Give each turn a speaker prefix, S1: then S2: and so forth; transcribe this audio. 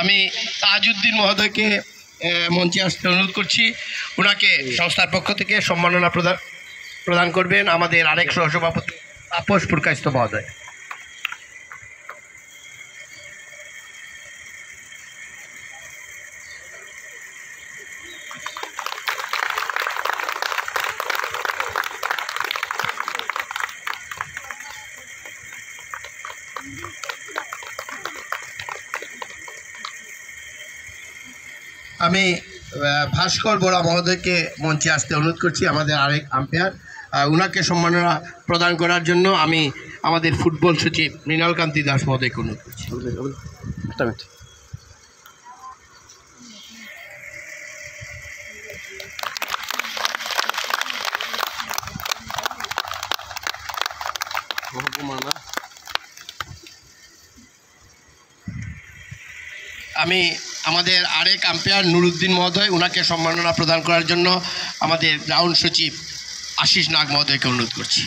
S1: আমি তাজউদ্দিন মহোদয়কে মঞ্চে আসতে অনুরোধ করছি। ওনাকে সংস্থার পক্ষ থেকে সম্মাননা প্রদান প্রদান করবেন আমাদের আরেক সহসভাপতি আপোষ প্রকাশিত মহোদয়। আমি ভাস্কর বোরা মহোদয়কে মঞ্চে আসতে অনুরোধ করছি আমাদের আরেক আম্পায়ার উনাকে সম্মাননা প্রদান করার জন্য আমি আমাদের ফুটবল সচিব মৃণাল কান্তি দাস মহোদয়কে অনুরোধ করছি।
S2: একটা
S1: আমি আমাদের আরেক আম্পায়ার নুরুদ্দিন মহোদয় ওনাকে সম্মাননা প্রদান করার জন্য আমাদের গ্রাউন্ড সচিব আশিস নাগ মহোদয়কে অনুরোধ করছি।